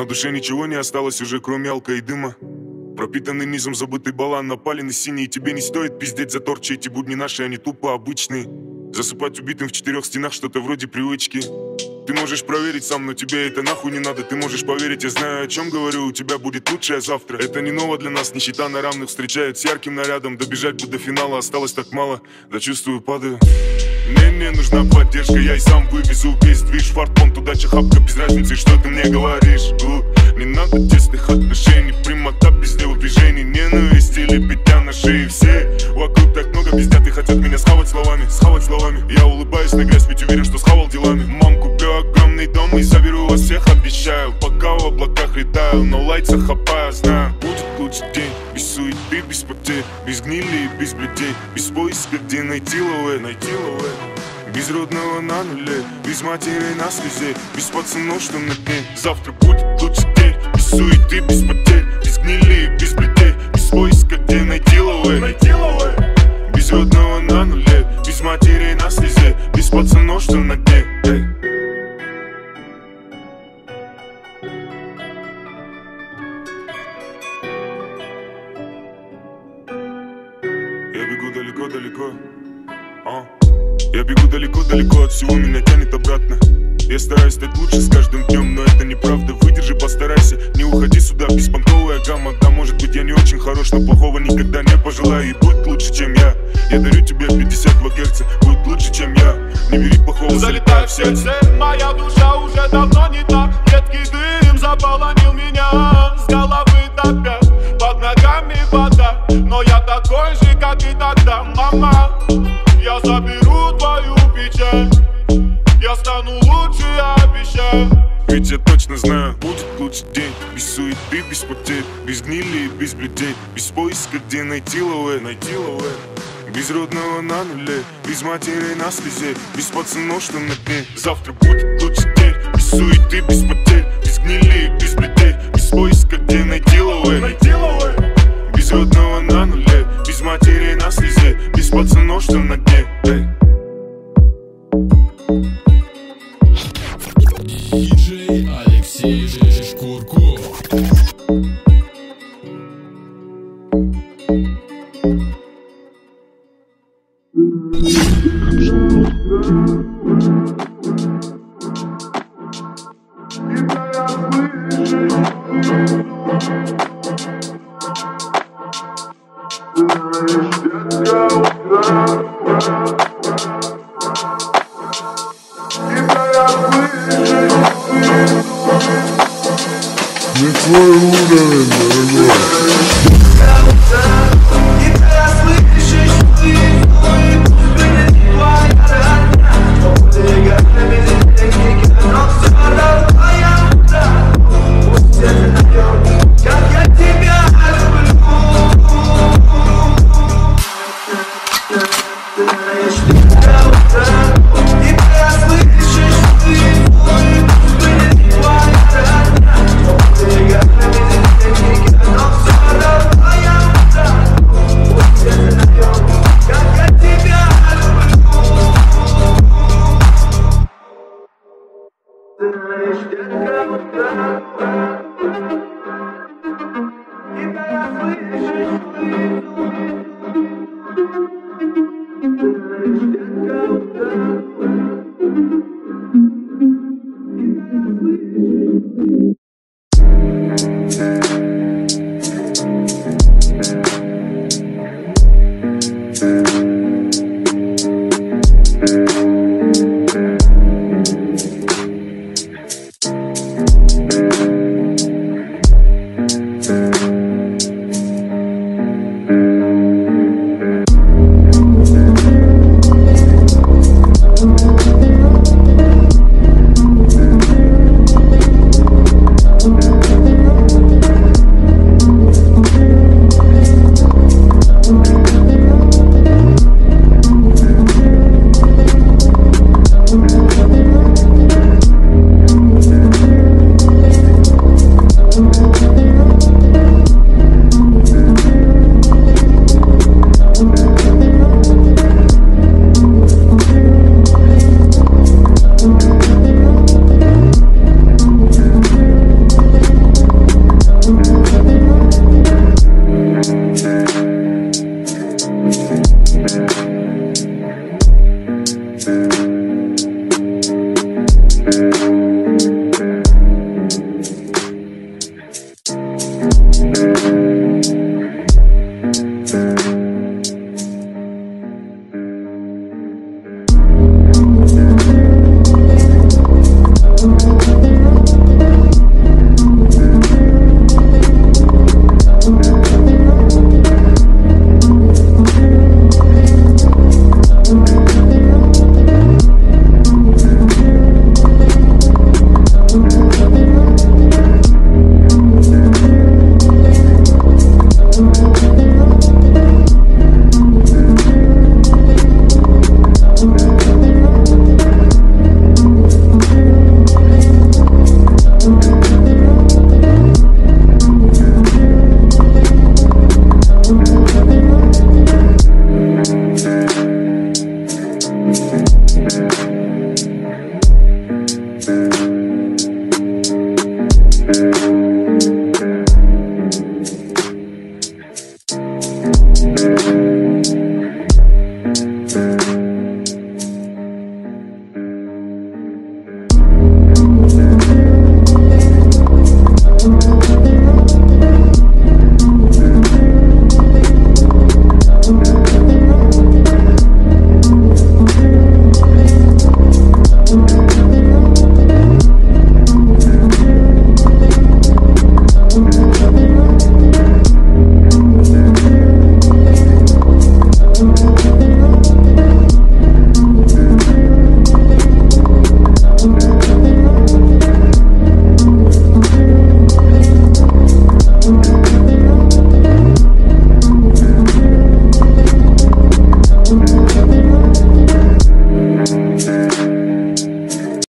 На душе ничего не осталось уже, кроме алка и дыма. Пропитанный низом забытый балан Напали на синий, тебе не стоит пиздеть за торчи Эти будни наши, они тупо обычные. Засыпать убитым в четырех стенах, что-то вроде привычки. Ты можешь проверить сам, но тебе это нахуй не надо. Ты можешь поверить, я знаю о чем говорю У тебя будет лучшее завтра. Это не ново для нас, нищета на равных встречают С ярким нарядом, добежать бы до финала Осталось так мало, да чувствую падаю мне не нужна поддержка, я и сам вывезу весь движ Фартпонт, удача, хапка, без разницы, что ты мне говоришь. Не надо тесных отношений, прямота без движений. Ненависть или петля на шее. Все вокруг так много пиздят и хотят меня схавать словами Схавать словами. Я улыбаюсь на грязь, ведь уверен, что схавал делами. Мам, куплю огромный дом и заберу вас всех, обещаю. Пока в облаках летаю, но лайца хапаю, знаю. Будет лучший день, без суеты, без гнили и без людей, без поиска, где найти лове Найти лове. Без родного на нуле, без матери на слезе Без пацанов, что на дне. Завтра будет лучший день Без суеты, без потерь Без гнили и без бледей далеко-далеко а? Я бегу далеко-далеко от всего, меня тянет обратно. Я стараюсь стать лучше с каждым днем, но это неправда. Выдержи, постарайся, не уходи сюда. Беспонтовая гамма, да может быть я не очень хорош Но плохого никогда не пожелаю. И будь лучше, чем я. Я дарю тебе 52 герца Будь лучше, чем я. Не бери плохого, залетай в сердце Моя душа уже давно не та. Едкий дым заполонил меня С головы до пят. Под ногами вода Но я такой же, как и тогда Мама, я заберу твою печаль. Я стану лучше, я обещаю. Ведь я точно знаю, будет лучший день. Без суеты, без потерь, без гнили и без бледей Без поиска, где найти лове, найти лове без родного на нуле, без матери на слезе. Без пацанов, что на дне. Завтра будет лучший Не